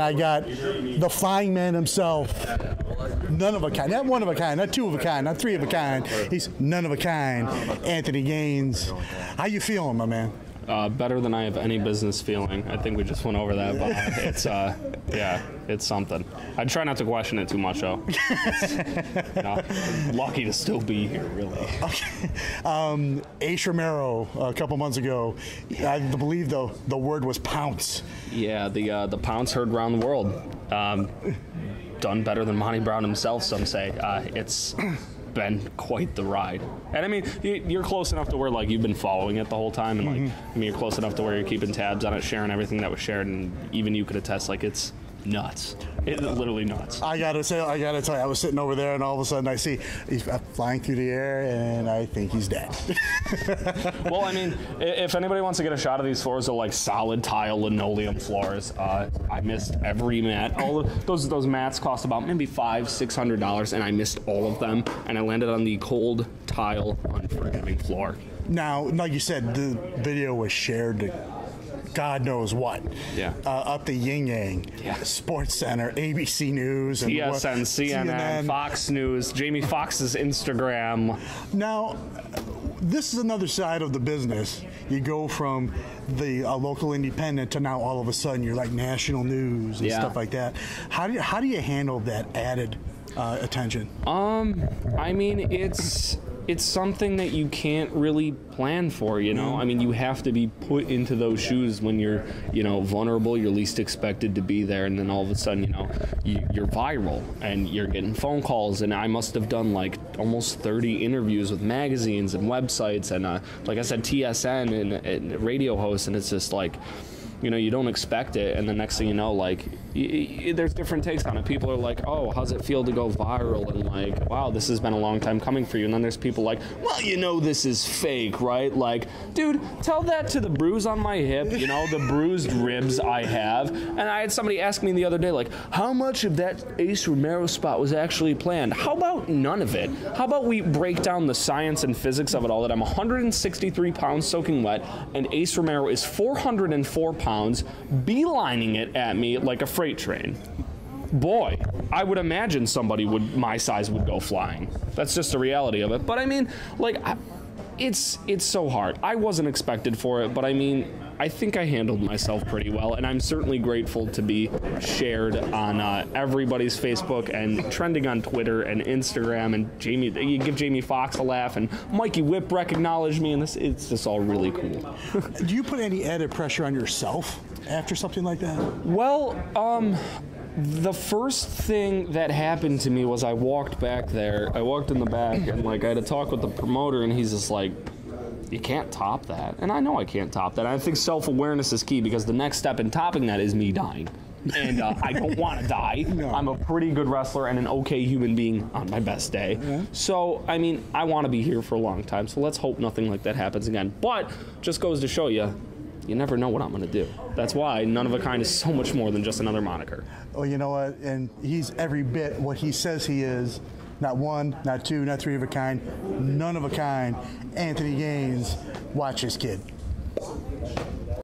I got the flying man himself. None of a kind. Not one of a kind. Not two of a kind. Not three of a kind. He's none of a kind. Anthony Gaines. How you feeling, my man? Uh, better than I have any business feeling. I think we just went over that, but it's uh, yeah, it's something. I try not to question it too much, though. you know, lucky to still be here, really. Um, Ace Romero a couple months ago, I believe the the word was pounce. Yeah, the uh, the pounce heard around the world. Um, done better than Monty Brown himself, some say. Uh, it's been quite the ride. And I mean, you- you're close enough to where like you've been following it the whole time, and like mm-hmm. I mean, you're close enough to where you're keeping tabs on it, sharing everything that was shared, and even you could attest like it's nuts. It's literally nuts. I gotta say, I gotta tell you, I was sitting over there, and all of a sudden I see he's uh, flying through the air, and I think he's dead. well, I mean, if anybody wants to get a shot of these floors, they're like solid tile linoleum floors. Uh, I missed every mat. All of those those mats cost about maybe five, six hundred dollars, and I missed all of them. And I landed on the cold tile, unforgiving floor. now, like you said, the video was shared to God knows what. Yeah. Uh, up the Yin Yang, Yeah. Sports Center, ABC News, and TSN, CNN, Fox News, Jamie Foxx's Instagram. Now, this is another side of the business. You go from the uh, local independent to now all of a sudden you're like national news and Yeah. stuff like that. How do you, how do you handle that added uh, attention? Um, I mean, it's it's something that you can't really plan for, you know. I mean, you have to be put into those shoes when you're, you know, vulnerable. You're least expected to be there, and then all of a sudden, you know, you, you're viral and you're getting phone calls. And I must have done like almost 30 interviews with magazines and websites, and uh, like I said, TSN and, and radio hosts, and it's just like you know, you don't expect it, and the next thing you know, like, there's different takes on it. People are like, "Oh, how's it feel to go viral?" And like, "Wow, this has been a long time coming for you." And then there's people like, "Well, you know, this is fake, right?" Like, dude, tell that to the bruise on my hip, you know, the bruised ribs I have. And I had somebody ask me the other day, like, "How much of that Ace Romero spot was actually planned?" How about none of it? How about we break down the science and physics of it all? That I'm 163 pounds soaking wet, and Ace Romero is 404 pounds, beelining it at me like a freight train. Boy, I would imagine somebody would my size would go flying. That's just the reality of it. But I mean, like, I, it's it's so hard. I wasn't expected for it, but I mean, I think I handled myself pretty well, and I'm certainly grateful to be shared on uh, everybody's Facebook and trending on Twitter and Instagram. And Jamie, you give Jamie Foxx a laugh, and Mikey Whip acknowledged me, and this it's just all really cool. Do you put any added pressure on yourself after something like that? Well, um, the first thing that happened to me was I walked back there. I walked in the back and like I had to talk with the promoter, and he's just like, "You can't top that," and I know I can't top that. I think self awareness is key because the next step in topping that is me dying. and uh, I don't want to die. I'm a pretty good wrestler and an okay human being on my best day. So, I mean, I want to be here for a long time. So let's hope nothing like that happens again. But just goes to show you, you never know what I'm going to do. That's why none of a kind is so much more than just another moniker. Oh, you know what? And he's every bit what he says he is. Not one, not two, not three of a kind, none of a kind. Anthony Gaines, watch this kid.